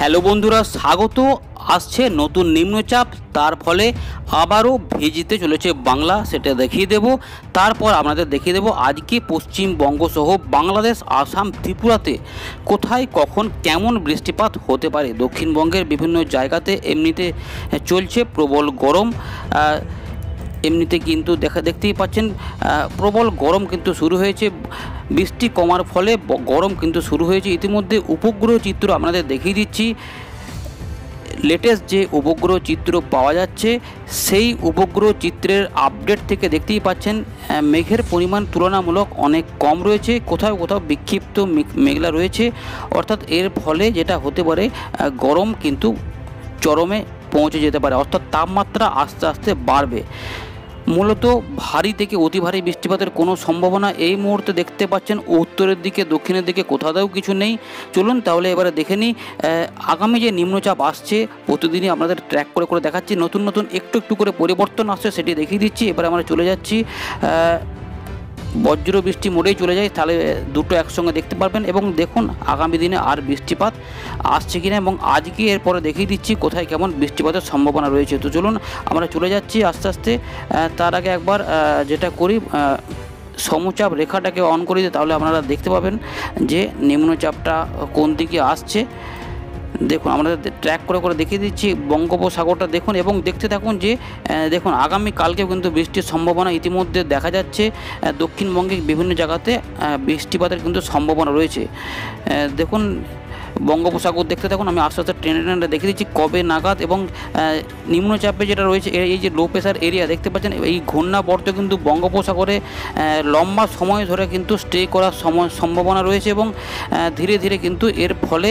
Hello বন্ধুরা, স্বাগত। আসছে নতুন নিম্নচাপ, তার ফলে আবারও ভেজিতে চলেছে বাংলা, সেটা দেখিয়ে দেব। তারপর আপনাদের দেখিয়ে দেব আজকে পশ্চিমবঙ্গ সহ বাংলাদেশ, আসাম, ত্রিপুরাতে কোথায়, কখন, কেমন বৃষ্টিপাত হতে পারে? দক্ষিণবঙ্গের বিভিন্ন জায়গাতে এমনিতে চলছে প্রবল গরম। এমনিতে কিন্তু দেখা, দেখতেই পাচ্ছেন প্রবল গরম কিন্তু শুরু হয়েছে বৃষ্টি কমার ফলে গরম কিন্তু শুরু হয়েছে। ইতিমধ্যে উপগ্রহ চিত্র আপনাদের দেখিয়ে দিচ্ছি। লেটেস্ট যে উপগ্রহ চিত্র পাওয়া যাচ্ছে, সেই উপগ্রহ চিত্রের আপডেট থেকে দেখতেই পাচ্ছেন মেঘের পরিমাণ তুলনামূলক অনেক কম রয়েছে। কোথাও কোথাও বিক্ষিপ্ত মেঘ- মেঘলা রয়েছে। অর্থাৎ এর ফলে যেটা হতে পারে গরম কিন্তু চরমে পৌঁছে যেতে পারে। অর্থাৎ তাপমাত্রা আস্তে আস্তে বাড়বে। মূলত ভারী থেকে অতি ভারী বৃষ্টিপাতের কোনো সম্ভাবনা এই মুহূর্তে দেখতে পাচ্ছেন। উত্তরের দিকে, দক্ষিণের দিকে কোথাও কিছু নেই। চলুন তাহলে এবারে দেখে নিই আগামী যে নিম্নচাপ আসছে, প্রতিদিনই আপনাদের ট্র্যাক করে করে দেখাচ্ছি। নতুন নতুন একটু একটু করে পরিবর্তন আসছে, সেটি দেখিয়ে দিচ্ছি। এবারে আমরা চলে যাচ্ছি বজ্র বৃষ্টি মোড়েই চলে যায়, তাহলে দুটো একসঙ্গে দেখতে পারবেন এবং দেখুন আগামী দিনে আর বৃষ্টিপাত আসছে কিনা এবং আজকে এরপরে দেখিয়ে দিচ্ছি কোথায় কেমন বৃষ্টিপাতের সম্ভাবনা রয়েছে। তো চলুন আমরা চলে যাচ্ছি আস্তে আস্তে তার আগে একবার যেটা করি সমচাপ রেখাটাকে অন করে দিই তাহলে আপনারা দেখতে পাবেন যে নিম্নচাপটা কোন দিকে আসছে। দেখুন, আমরা ট্র্যাক করে করে দেখিয়ে দিচ্ছি, বঙ্গোপসাগরটা দেখুন এবং দেখতে থাকুন যে দেখুন, আগামী কালকেও কিন্তু বৃষ্টির সম্ভাবনা ইতিমধ্যে দেখা যাচ্ছে। দক্ষিণবঙ্গে বিভিন্ন জায়গাতে বৃষ্টিপাতের কিন্তু সম্ভাবনা রয়েছে। দেখুন বঙ্গোপসাগর দেখতে থাকুন, আমি আস্তে আস্তে ট্রেনে ট্রেনে দেখে দিচ্ছি কবে নাগাদ এবং নিম্নচাপে যেটা রয়েছে এই যে লো প্রেশার এরিয়া দেখতে পাচ্ছেন, এই ঘূর্ণাবর্ত কিন্তু বঙ্গোপসাগরে লম্বা সময় ধরে কিন্তু স্টে করার সময়, সম্ভাবনা রয়েছে এবং ধীরে ধীরে কিন্তু এর ফলে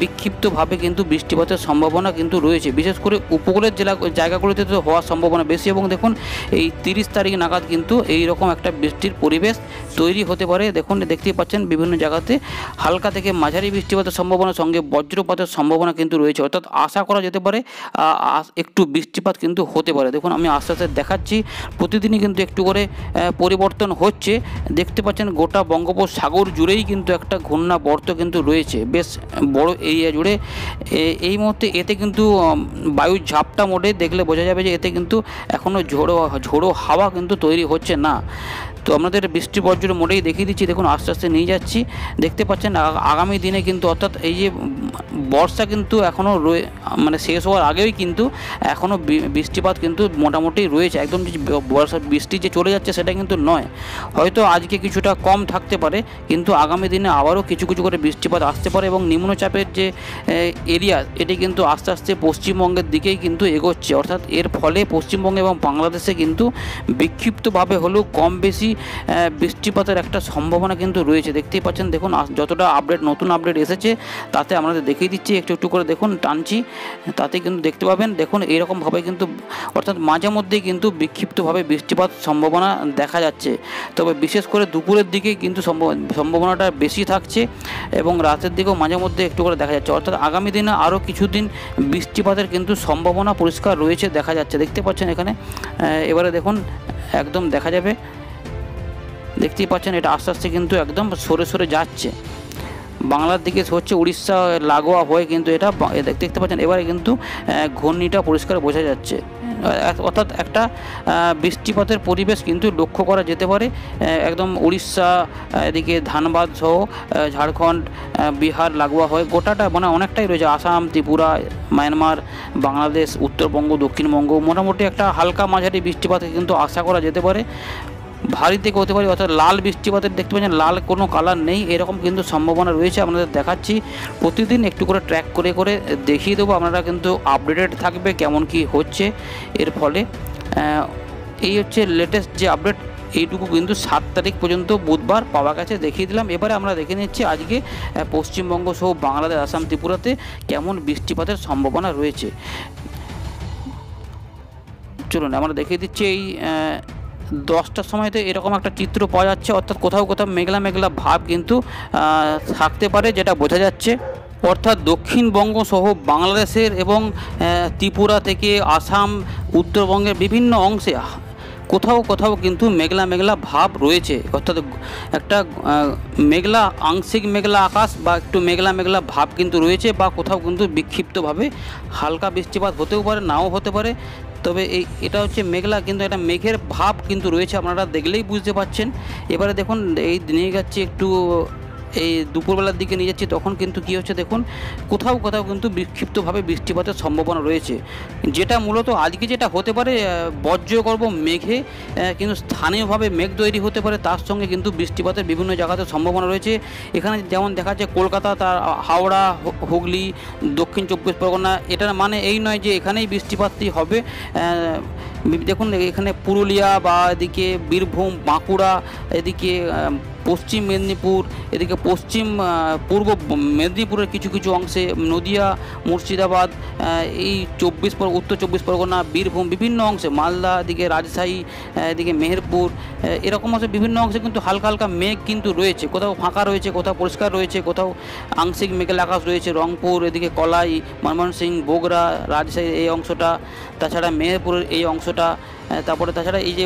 বিক্ষিপ্তভাবে কিন্তু বৃষ্টিপাতের সম্ভাবনা কিন্তু রয়েছে। বিশেষ করে উপকূলের জেলা, জায়গাগুলিতে তো হওয়ার সম্ভাবনা বেশি এবং দেখুন, এই তিরিশ তারিখ নাগাদ কিন্তু এই রকম একটা বৃষ্টির পরিবেশ তৈরি হতে পারে। দেখুন, দেখতেই পাচ্ছেন বিভিন্ন জায়গাতে হালকা থেকে মাঝারি বৃষ্টিপাতের সম্ভাবনা সঙ্গে বজ্রপাতের সম্ভাবনা কিন্তু রয়েছে। অর্থাৎ আশা করা যেতে পারে একটু বৃষ্টিপাত কিন্তু হতে পারে। দেখুন, আমি আস্তে আস্তে দেখাচ্ছি। প্রতিদিনই কিন্তু একটু করে পরিবর্তন হচ্ছে। দেখতে পাচ্ছেন, গোটা বঙ্গোপসাগর জুড়েই কিন্তু একটা ঘূর্ণাবর্ত কিন্তু রয়েছে। বেশ বড় এরিয়া জুড়ে। এই মুহূর্তে এতে কিন্তু বায়ুর ঝাপটা মোটে দেখলে বোঝা যাবে যে এতে কিন্তু এখনও ঝোড়ো ঝোড়ো হাওয়া কিন্তু তৈরি হচ্ছে না। তো আপনাদের বৃষ্টি বজ্র মোড়েই দেখিয়ে দিচ্ছি, দেখুন আস্তে আস্তে নিয়ে যাচ্ছি। দেখতে পাচ্ছেন আগামী দিনে কিন্তু অর্থাৎ এই যে বর্ষা কিন্তু এখনও রয়ে মানে শেষ হওয়ার আগেই কিন্তু এখনও বৃষ্টিপাত কিন্তু মোটামুটি রয়েছে। একদম যে বর্ষা, বৃষ্টি যে চলে যাচ্ছে সেটা কিন্তু নয়। হয়তো আজকে কিছুটা কম থাকতে পারে, কিন্তু আগামী দিনে আবারও কিছু কিছু করে বৃষ্টিপাত আসতে পারে এবং নিম্নচাপের যে এরিয়া, এটি কিন্তু আস্তে আস্তে পশ্চিমবঙ্গের দিকেই কিন্তু এগোচ্ছে। অর্থাৎ এর ফলে পশ্চিমবঙ্গ এবং বাংলাদেশে কিন্তু বিক্ষিপ্তভাবে হলেও কম বেশি বৃষ্টিপাতের একটা সম্ভাবনা কিন্তু রয়েছে। দেখতেই পাচ্ছেন, দেখুন যতটা আপডেট নতুন আপডেট এসেছে, তাতে আপনাদের দেখিয়ে দিচ্ছি, একটু একটু করে দেখুন, টানছি, তাতে কিন্তু দেখতে পাবেন, দেখুন, এইরকমভাবে কিন্তু, অর্থাৎ মাঝে মধ্যেই কিন্তু বিক্ষিপ্তভাবে বৃষ্টিপাত সম্ভাবনা দেখা যাচ্ছে। তবে বিশেষ করে দুপুরের দিকে কিন্তু সম্ভাব- সম্ভাবনাটা বেশি থাকছে এবং রাতের দিকেও মাঝে মধ্যে একটু করে দেখা যাচ্ছে। অর্থাৎ আগামী দিনে আরও কিছুদিন বৃষ্টিপাতের কিন্তু সম্ভাবনা পরিষ্কার রয়েছে, দেখা যাচ্ছে। দেখতে পাচ্ছেন এখানে এবারে দেখুন, একদম দেখা যাবে দেখতেই পাচ্ছেন এটা আস্তে আস্তে কিন্তু একদম সরে সরে যাচ্ছে। বাংলার দিকে হচ্ছে উড়িষ্যা লাগোয়া হয়ে কিন্তু এটা দেখতে পাচ্ছেন এবারে কিন্তু ঘূর্ণিটা পরিষ্কার বোঝা যাচ্ছে। অর্থাৎ একটা বৃষ্টিপাতের পরিবেশ কিন্তু লক্ষ্য করা যেতে পারে। একদম উড়িষ্যা এদিকে ধানবাদ সহ ঝাড়খণ্ড বিহার লাগোয়া হয়ে গোটাটা মানে অনেকটাই রয়েছে। আসাম ত্রিপুরা মায়ানমার বাংলাদেশ উত্তরবঙ্গ দক্ষিণবঙ্গ মোটামুটি একটা হালকা মাঝারি বৃষ্টিপাত কিন্তু আশা করা যেতে পারে। ভারী থেকে হতে পারে, অর্থাৎ লাল বৃষ্টিপাতের দেখতে পাচ্ছেন, লাল কোনো কালার নেই, এরকম কিন্তু সম্ভাবনা রয়েছে, আপনাদের দেখাচ্ছি। প্রতিদিন একটু করে ট্র্যাক করে করে দেখিয়ে দেবো, আপনারা কিন্তু আপডেটেড থাকবে কেমন কি হচ্ছে, এর ফলে। এই হচ্ছে লেটেস্ট যে আপডেট এইটুকু কিন্তু সাত তারিখ পর্যন্ত বুধবার পাওয়া গেছে, দেখিয়ে দিলাম। এবারে আমরা দেখে নিচ্ছি আজকে পশ্চিমবঙ্গ সহ বাংলাদেশ, আসাম, ত্রিপুরাতে কেমন বৃষ্টিপাতের সম্ভাবনা রয়েছে। চলুন, আমরা দেখিয়ে দিচ্ছি এই আহ, সময় তো এরকম একটা চিত্র পাওয়া যাচ্ছে অর্থাৎ কোথাও কোথাও মেঘলা মেঘলা ভাব কিন্তু থাকতে পারে যেটা বোঝা যাচ্ছে। অর্থাৎ দক্ষিণবঙ্গ সহ বাংলাদেশের এবং ত্রিপুরা থেকে আসাম উত্তরবঙ্গের বিভিন্ন অংশে কোথাও কোথাও কিন্তু মেঘলা মেঘলা ভাব রয়েছে। অর্থাৎ একটা মেঘলা আংশিক মেঘলা আকাশ বা একটু মেঘলা মেঘলা ভাব কিন্তু রয়েছে বা কোথাও কিন্তু বিক্ষিপ্তভাবে হালকা বৃষ্টিপাত হতেও পারে নাও হতে পারে। তবে এই, এটা হচ্ছে মেঘলা, কিন্তু এটা মেঘের ভাব কিন্তু রয়েছে, আপনারা দেখলেই বুঝতে পারছেন। এবারে দেখুন, এই নিয়ে যাচ্ছে একটু এই দুপুরবেলার দিকে নিয়ে যাচ্ছি, তখন কিন্তু কী হচ্ছে দেখুন, কোথাও কোথাও কিন্তু বিক্ষিপ্তভাবে বৃষ্টিপাতের সম্ভাবনা রয়েছে। যেটা মূলত আজকে যেটা হতে পারে বজ্রগর্ভ মেঘে কিন্তু স্থানীয়ভাবে মেঘ তৈরি হতে পারে, তার সঙ্গে কিন্তু বৃষ্টিপাতের বিভিন্ন জায়গাতে সম্ভাবনা রয়েছে। এখানে যেমন দেখা যাচ্ছে কলকাতা, তার হাওড়া হুগলি, দক্ষিণ চব্বিশ পরগনা এটার মানে এই নয় যে এখানেই বৃষ্টিপাতটি হবে। দেখুন, এখানে পুরুলিয়া বা এদিকে বীরভূম, বাঁকুড়া, এদিকে পশ্চিম মেদিনীপুর, এদিকে পশ্চিম পূর্ব মেদিনীপুরের কিছু কিছু অংশে নদিয়া, মুর্শিদাবাদ এই চব্বিশ পর, উত্তর চব্বিশ পরগনা, বীরভূম, বিভিন্ন অংশে মালদা, এদিকে রাজশাহী এদিকে মেহেরপুর এরকম অংশে বিভিন্ন অংশে কিন্তু হালকা হালকা মেঘ কিন্তু রয়েছে। কোথাও ফাঁকা রয়েছে, কোথাও পরিষ্কার রয়েছে, কোথাও আংশিক মেঘের আকাশ রয়েছে। রংপুর, এদিকে কলাই ময়মনসিংহ বগুড়া রাজশাহী এই অংশটা, তাছাড়া মেহেরপুরের এই অংশটা তারপরে তাছাড়া এই যে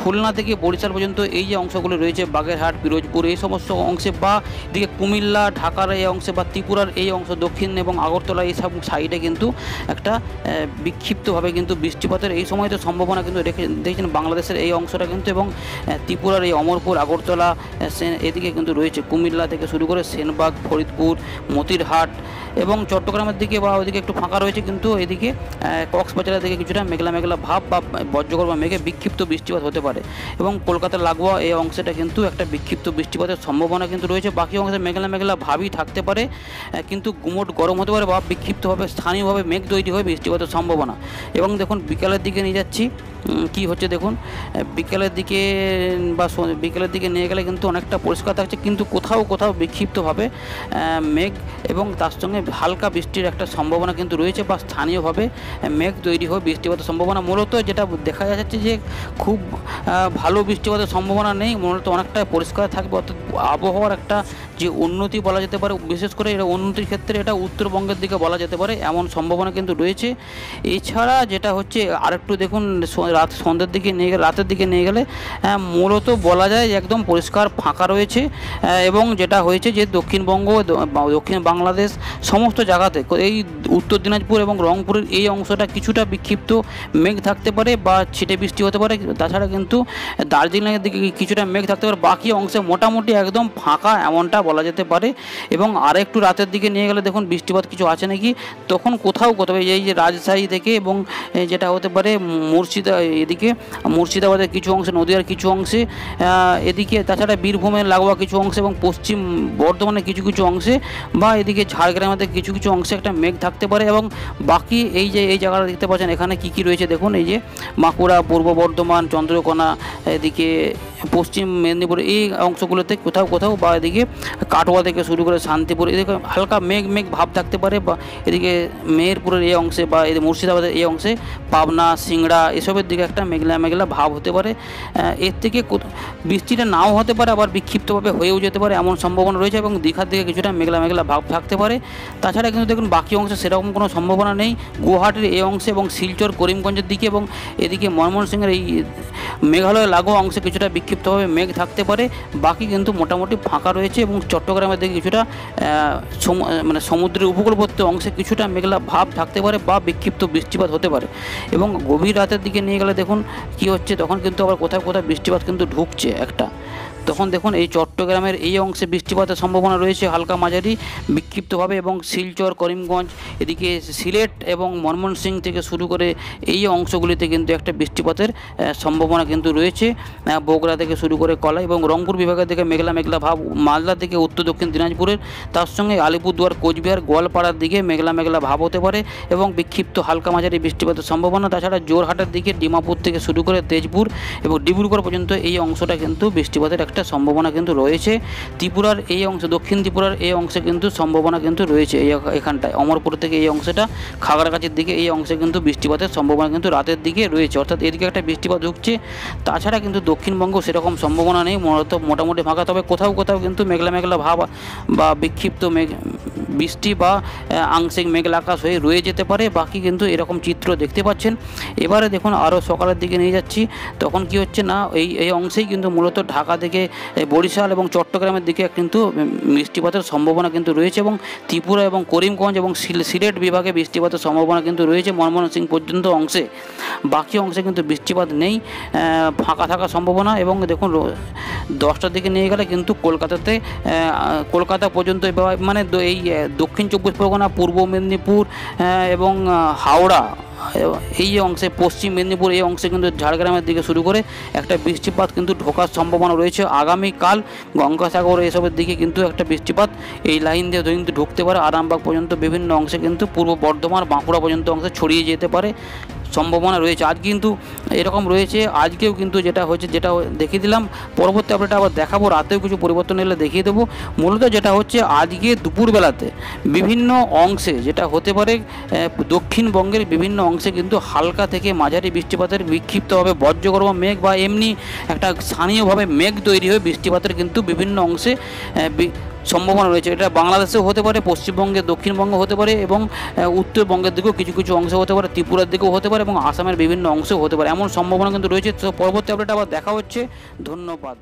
খুলনা থেকে বরিশাল পর্যন্ত এই যে অংশগুলো রয়েছে, বাগেরহাট, পিরোজপুর, এই সমস্ত অংশে বা এদিকে কুমিল্লা, ঢাকার এই অংশে বা ত্রিপুরার এই অংশ, দক্ষিণ এবং আগরতলা এই সব সাইডে কিন্তু একটা বিক্ষিপ্তভাবে কিন্তু বৃষ্টিপাতের এই সময় তো সম্ভাবনা কিন্তু রেখে দেখছেন বাংলাদেশের এই অংশটা কিন্তু এবং ত্রিপুরার এই অমরপুর, আগরতলা এদিকে কিন্তু রয়েছে কুমিল্লা থেকে শুরু করে সেনবাগ, ফরিদপুর, মতিরহাট এবং চট্টগ্রামের দিকে বা ওইদিকে একটু ফাঁকা রয়েছে কিন্তু এদিকে কক্সবাজারের দিকে কিছুটা মেঘলা মেঘলা ভাব বা বজ্রগর্ভ বা মেঘে বিক্ষিপ্ত বৃষ্টিপাত হতে পারে। এবং কলকাতার লাগোয়া এই অংশটা কিন্তু একটা বিক্ষিপ্ত বৃষ্টিপাতের সম্ভাবনা কিন্তু রয়েছে। বাকি অংশে মেঘলা মেঘলা ভাবই থাকতে পারে কিন্তু গুমোট গরম হতে পারে বা বিক্ষিপ্তভাবে স্থানীয়ভাবে মেঘ তৈরি হয়ে বৃষ্টিপাতের সম্ভাবনা। এবং দেখুন, বিকালের দিকে নিয়ে যাচ্ছি। কি হচ্ছে দেখুন বিকেলের দিকে বা বিকেলের দিকে নিয়ে গেলে কিন্তু অনেকটা পরিষ্কার থাকছে, কিন্তু কোথাও কোথাও বিক্ষিপ্তভাবে মেঘ এবং তার সঙ্গে হালকা বৃষ্টির একটা সম্ভাবনা কিন্তু রয়েছে বা স্থানীয়ভাবে মেঘ তৈরি হয়ে বৃষ্টিপাতের সম্ভাবনা। মূলত যেটা দেখা যাচ্ছে যে খুব ভালো বৃষ্টিপাতের সম্ভাবনা নেই, মূলত অনেকটা পরিষ্কার থাকবে, অর্থাৎ আবহাওয়ার একটা যে উন্নতি বলা যেতে পারে, বিশেষ করে এটা উন্নতির ক্ষেত্রে এটা উত্তরবঙ্গের দিকে বলা যেতে পারে, এমন সম্ভাবনা কিন্তু রয়েছে। এছাড়া যেটা হচ্ছে, আরেকটু দেখুন রাত, সন্ধ্যের দিকে নিয়ে গেলে, রাতের দিকে নিয়ে গেলে মূলত বলা যায় যে একদম পরিষ্কার ফাঁকা রয়েছে এবং যেটা হয়েছে যে দক্ষিণবঙ্গ দক্ষিণ বাংলাদেশ সমস্ত জায়গাতে, এই উত্তর দিনাজপুর এবং রংপুরের এই অংশটা কিছুটা বিক্ষিপ্ত মেঘ থাকতে পারে বা ছিটে বৃষ্টি হতে পারে, তাছাড়া কিন্তু দার্জিলিংয়ের দিকে কিছুটা মেঘ থাকতে পারে, বাকি অংশে মোটামুটি একদম ফাঁকা, এমনটা বলা যেতে পারে। এবং আর একটু রাতের দিকে নিয়ে গেলে দেখুন বৃষ্টিপাত কিছু আছে নাকি? তখন কোথাও কোথাও এই যে রাজশাহী থেকে এবং যেটা হতে পারে মুর্শিদা, এদিকে মুর্শিদাবাদের কিছু অংশে, নদীয়ার কিছু অংশে এদিকে তাছাড়া বীরভূমের লাগোয়া কিছু অংশে এবং পশ্চিম বর্ধমানের কিছু কিছু অংশে বা এদিকে ঝাড়গ্রামের কিছু কিছু অংশে একটা মেঘ থাকতে পারে এবং বাকি এই যে, এই জায়গাটা দেখতে পাচ্ছেন, এখানে কি কি রয়েছে দেখুন, এই যে বাঁকুড়া, পূর্ব বর্ধমান, চন্দ্রকোনা, এদিকে পশ্চিম মেদিনীপুর এই অংশগুলোতে কোথাও কোথাও বা এদিকে কাটোয়া থেকে শুরু করে শান্তিপুর, এদিকে হালকা মেঘ মেঘ ভাব থাকতে পারে বা এদিকে মেহেরপুরের এই অংশে বা এদিকে মুর্শিদাবাদের এই অংশে পাবনা, সিংড়া এসবের দিকে একটা মেঘলা মেঘলা ভাব হতে পারে। এর থেকে বৃষ্টিটা নাও হতে পারে, আবার বিক্ষিপ্তভাবে হয়েও যেতে পারে এমন সম্ভাবনা রয়েছে এবং দীঘার দিকে কিছুটা মেঘলা মেঘলা ভাব থাকতে পারে। তাছাড়া কিন্তু দেখুন বাকি অংশে সেরকম কোনো সম্ভাবনা নেই। গুয়াহাটির এই অংশে এবং শিলচর, করিমগঞ্জের দিকে এবং এদিকে ময়মনসিংহের এই মেঘালয় লাগোয়া অংশে কিছুটা বিক্ষিপ্তভাবে মেঘ থাকতে পারে। বাকি কিন্তু মোটামুটি ফাঁকা রয়েছে এবং চট্টগ্রামের দিকে কিছুটা মানে সমুদ্রের উপকূলবর্তী অংশে কিছুটা মেঘলা ভাব থাকতে পারে বা বিক্ষিপ্ত বৃষ্টিপাত হতে পারে। এবং গভীর রাতের দিকে নিয়ে গেলে দেখুন কি হচ্ছে, তখন কিন্তু আবার কোথাও কোথায় বৃষ্টিপাত কিন্তু ঢুকছে একটা। তখন দেখুন এই চট্টগ্রামের এই অংশে বৃষ্টিপাতের সম্ভাবনা রয়েছে হালকা মাঝারি, বিক্ষিপ্তভাবে এবং শিলচর, করিমগঞ্জ, এদিকে সিলেট এবং ময়মনসিংহ থেকে শুরু করে এই অংশগুলিতে কিন্তু একটা বৃষ্টিপাতের সম্ভাবনা কিন্তু রয়েছে। বগুড়া থেকে শুরু করে কলা এবং রংপুর বিভাগের দিকে মেঘলা মেঘলা ভাব, মালদা থেকে উত্তর দক্ষিণ দিনাজপুরের, তার সঙ্গে আলিপুরদুয়ার, কোচবিহার, গোয়ালপাড়ার দিকে মেঘলা মেঘলা ভাব হতে পারে এবং বিক্ষিপ্ত হালকা মাঝারি বৃষ্টিপাতের সম্ভাবনা। তাছাড়া জোরহাটের দিকে ডিমাপুর থেকে শুরু করে তেজপুর এবং ডিব্রুগড় পর্যন্ত এই অংশটা কিন্তু বৃষ্টিপাতের একটা অনেকটা সম্ভাবনা কিন্তু রয়েছে। ত্রিপুরার এই অংশে, দক্ষিণ ত্রিপুরার এই অংশে কিন্তু সম্ভাবনা কিন্তু রয়েছে এই এখানটায়। অমরপুর থেকে এই অংশটা, খাগড়াগাছির দিকে এই অংশে কিন্তু বৃষ্টিপাতের সম্ভাবনা কিন্তু রাতের দিকে রয়েছে। অর্থাৎ এদিকে একটা বৃষ্টিপাত ঢুকছে। তাছাড়া কিন্তু দক্ষিণবঙ্গ সেরকম সম্ভাবনা নেই। মূলত মোটামুটি ফাঁকা, তবে কোথাও কোথাও কিন্তু মেঘলা মেঘলা ভাব বা বিক্ষিপ্ত মেঘ, বৃষ্টি বা আংশিক মেঘলা আকাশ হয়ে রয়ে যেতে পারে। বাকি কিন্তু এরকম চিত্র দেখতে পাচ্ছেন। এবারে দেখুন আরও সকালের দিকে নিয়ে যাচ্ছি। তখন কি হচ্ছে না, এই এই অংশেই কিন্তু মূলত ঢাকা থেকে বরিশাল এবং চট্টগ্রামের দিকে কিন্তু বৃষ্টিপাতের সম্ভাবনা কিন্তু রয়েছে এবং ত্রিপুরা এবং করিমগঞ্জ এবং সিলেট বিভাগে বৃষ্টিপাতের সম্ভাবনা কিন্তু রয়েছে মনমোহন সিং পর্যন্ত অংশে। বাকি অংশে কিন্তু বৃষ্টিপাত নেই ফাঁকা থাকার সম্ভাবনা এবং দেখুন দশটার দিকে নিয়ে গেলে কিন্তু কলকাতাতে কলকাতা পর্যন্ত মানে এই দক্ষিণ চব্বিশ পরগনা, পূর্ব মেদিনীপুর এবং হাওড়া এই যে অংশে, পশ্চিম মেদিনীপুর, এই অংশে কিন্তু ঝাড়গ্রামের দিকে শুরু করে একটা বৃষ্টিপাত কিন্তু ঢোকার সম্ভাবনা রয়েছে। আগামীকাল গঙ্গাসাগর এসবের দিকে কিন্তু একটা বৃষ্টিপাত এই লাইন দিয়ে কিন্তু ঢুকতে পারে। আরামবাগ পর্যন্ত বিভিন্ন অংশে কিন্তু পূর্ব বর্ধমান, বাঁকুড়া পর্যন্ত অংশে ছড়িয়ে যেতে পারে। সম্ভাবনা রয়েছে। আজ কিন্তু এরকম রয়েছে। আজকেও কিন্তু যেটা হচ্ছে যেটা দেখিয়ে দিলাম। পরবর্তী আপডেটে আবার দেখাবো। রাতেও কিছু পরিবর্তন এলে দেখিয়ে দেবো। মূলত যেটা হচ্ছে, আজকে দুপুরবেলাতে বিভিন্ন অংশে যেটা হতে পারে দক্ষিণবঙ্গের বিভিন্ন অংশে কিন্তু হালকা থেকে মাঝারি বৃষ্টিপাতের বিক্ষিপ্তভাবে বজ্রগর্ভ মেঘ বা এমনি একটা স্থানীয়ভাবে মেঘ তৈরি হয়ে বৃষ্টিপাতের কিন্তু বিভিন্ন অংশে সম্ভাবনা রয়েছে। এটা বাংলাদেশেও হতে পারে, পশ্চিমবঙ্গে, দক্ষিণবঙ্গ হতে পারে এবং উত্তরবঙ্গের দিকেও কিছু কিছু অংশ হতে পারে, ত্রিপুরার দিকেও হতে পারে এবং আসামের বিভিন্ন অংশেও হতে পারে। এমন সম্ভাবনা কিন্তু রয়েছে। তো পরবর্তী আপডেট আবার দেখা হচ্ছে। ধন্যবাদ।